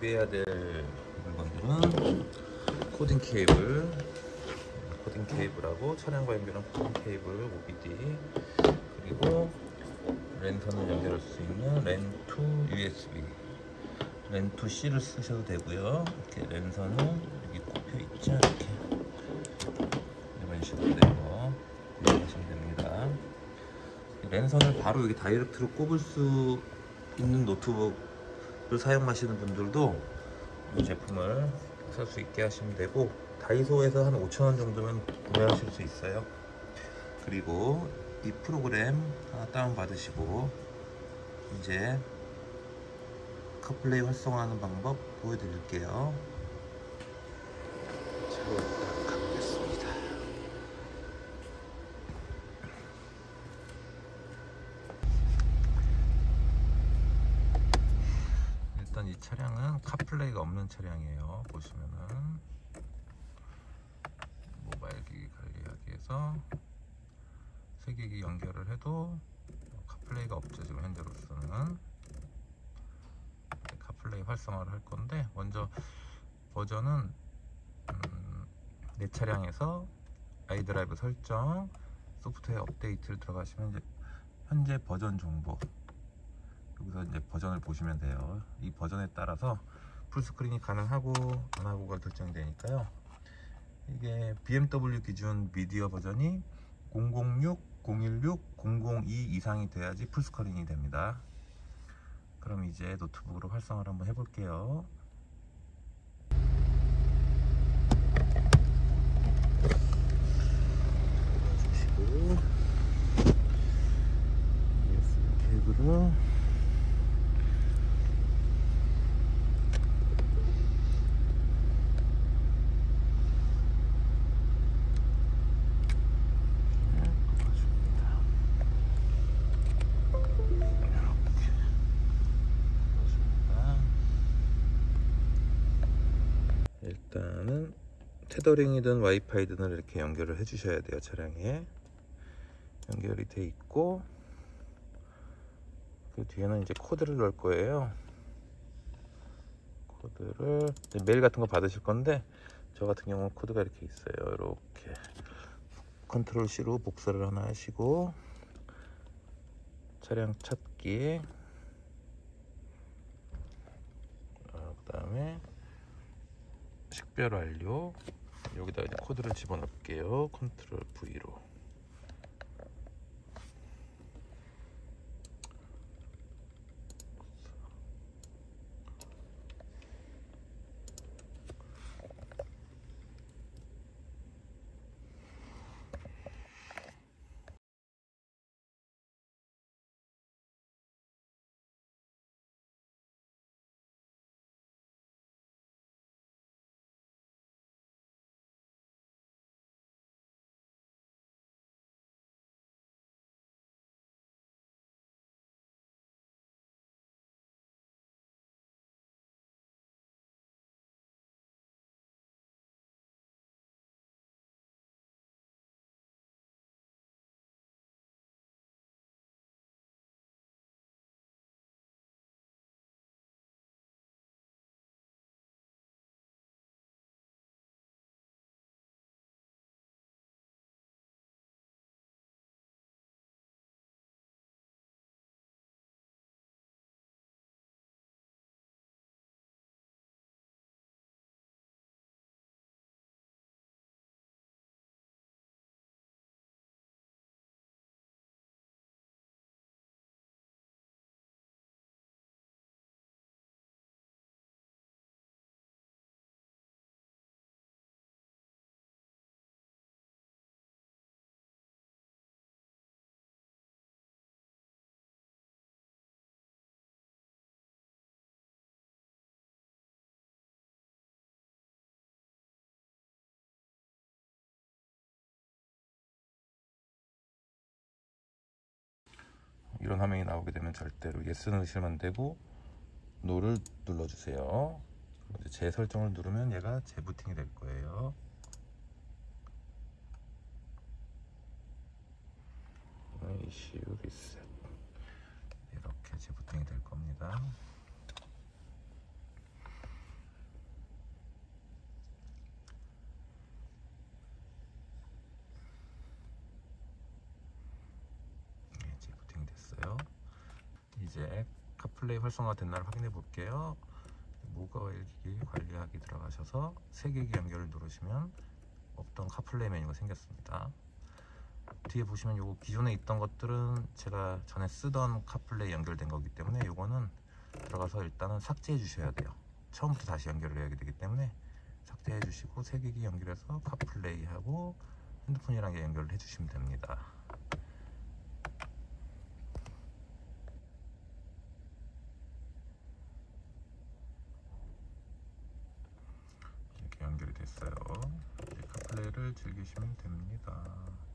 준비해야 될 물건들은 코딩 케이블, 코딩 케이블하고 차량과 연결한 코딩 케이블 OBD 그리고 랜선을 연결할 수 있는 LAN to USB LAN to C를 쓰셔도 되고요. 이렇게 랜선은 여기 꼽혀 있죠 이렇게 이런 식으로 된거 구매하시면 됩니다. 랜선을 바로 여기 direct로 꼽을 수 있는 노트북을 사용하시는 분들도 이 제품을 살 수 있게 하시면 되고 다이소에서 한 5,000원 정도면 구매하실 수 있어요. 그리고 이 프로그램 하나 다운 받으시고 이제 카플레이 활성화하는 방법 보여드릴게요. 자, 가보겠습니다 일단 이 차량은 카플레이가 없는 차량이에요. 보시면은 모바일 기기 관리하기 위해서 새 기기 연결을 해도 카플레이가 없죠. 지금 현재로서는. 카플레이 활성화를 할 건데 먼저 버전은 음, 내 차량에서 iDrive 설정 소프트웨어 업데이트를 들어가시면 이제 현재 버전 정보 여기서 이제 버전을 보시면 돼요. 이 버전에 따라서 풀스크린이 가능하고 안하고가 결정이 되니까요. 이게 BMW 기준 미디어 버전이 006, 016, 002 이상이 돼야지 풀스크린이 됩니다. 그럼 이제 노트북으로 활성화를 한번 해볼게요. 주시고. 케이블을 tethering이든 와이파이든 이렇게 연결을 해 주셔야 돼요 차량에. 연결이 돼 있고 그 뒤에는 이제 코드를 넣을 거예요. 코드를 메일 같은 거 받으실 건데 저 같은 경우는 코드가 이렇게 있어요. 이렇게. control C로 복사를 하나 하시고 차량 찾기. 어, 그 다음에 식별 완료 여기다 이제 코드를 집어넣을게요. 컨트롤 V로 이런 화면이 나오게 되면 절대로 yes 누르시면 안 되고 no를 눌러주세요. 재설정을 누르면 얘가 재부팅이 될 거예요. issue reset 이렇게 재부팅이 될 겁니다. 이제 카플레이 활성화 됐나를 확인해 볼게요. 모가 일기기 관리하기 들어가셔서 세계기 연결을 누르시면 없던 카플레이 메뉴가 생겼습니다. 뒤에 보시면 요거 기존에 있던 것들은 제가 전에 쓰던 카플레이 연결된 거기 때문에 요거는 들어가서 일단은 삭제해 주셔야 돼요. 처음부터 다시 연결을 해야 되기 때문에 삭제해 주시고 세계기 연결해서 카플레이 하고 핸드폰이랑 연결을 해 주시면 됩니다. 이렇게 연결이 됐어요. 이제 카플레이를 즐기시면 됩니다.